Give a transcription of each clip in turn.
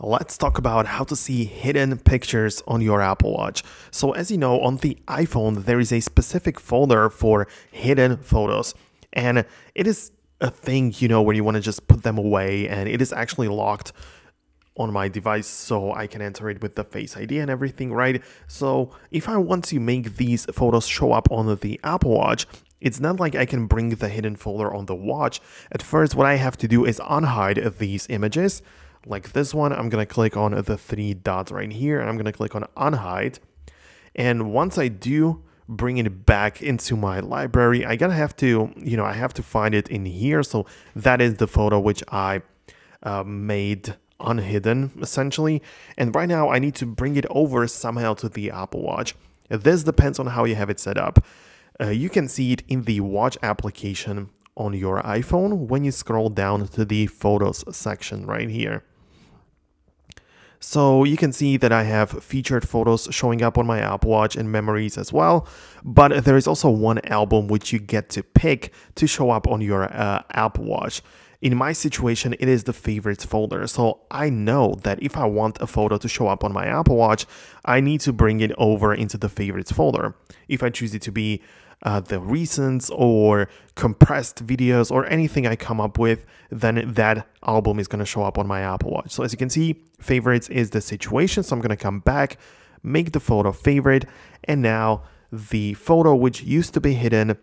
let's talk about how to see hidden pictures on your Apple Watch. So as you know, on the iPhone, there is a specific folder for hidden photos. And it is a thing, you know, where you want to just put them away and it is actually locked on my device so I can enter it with the Face ID and everything, right? So if I want to make these photos show up on the Apple Watch, it's not like I can bring the hidden folder on the watch. At first, what I have to do is unhide these images like this one, I'm going to click on the three dots right here and I'm going to click on unhide. And once I do bring it back into my library, I gotta have to, you know, I have to find it in here. So that is the photo which I uh, made unhidden essentially. And right now I need to bring it over somehow to the Apple Watch. This depends on how you have it set up. Uh, you can see it in the watch application on your iPhone when you scroll down to the photos section right here. So you can see that I have featured photos showing up on my Apple Watch and memories as well. But there is also one album which you get to pick to show up on your uh, Apple Watch. In my situation, it is the favorites folder. So I know that if I want a photo to show up on my Apple Watch, I need to bring it over into the favorites folder. If I choose it to be uh, the recents or compressed videos or anything I come up with, then that album is going to show up on my Apple Watch. So as you can see, favorites is the situation. So I'm going to come back, make the photo favorite, and now the photo which used to be hidden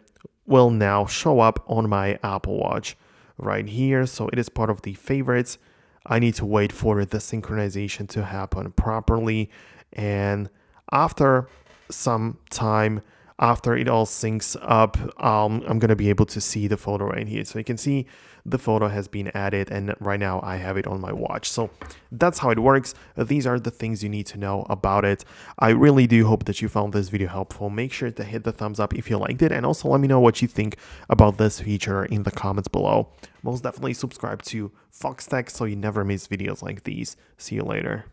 will now show up on my Apple Watch right here. So it is part of the favorites. I need to wait for the synchronization to happen properly. And after some time, after it all syncs up, um, I'm going to be able to see the photo right here. So you can see the photo has been added and right now I have it on my watch. So that's how it works. These are the things you need to know about it. I really do hope that you found this video helpful. Make sure to hit the thumbs up if you liked it and also let me know what you think about this feature in the comments below. Most definitely subscribe to Foxtecc so you never miss videos like these. See you later.